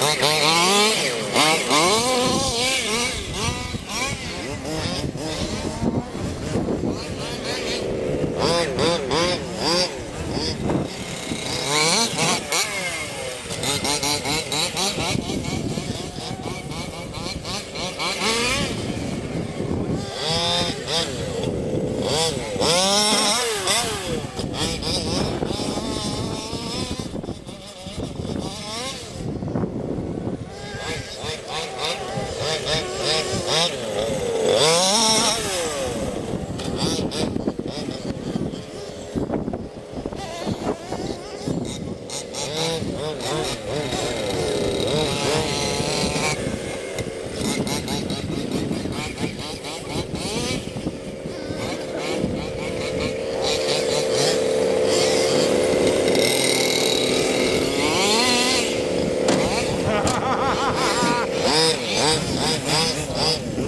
Oh, oh, oh. Oh,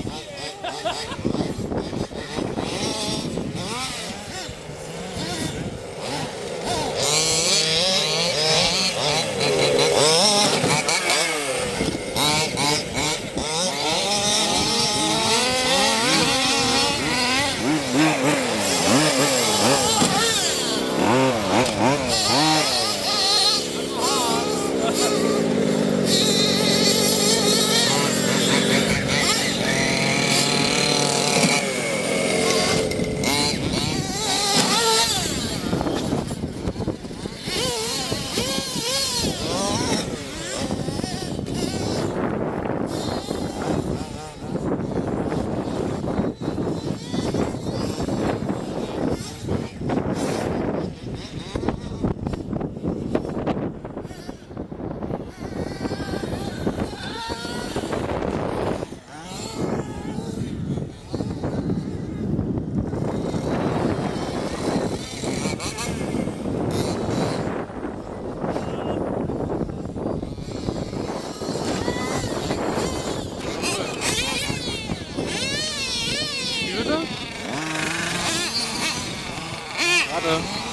Schade.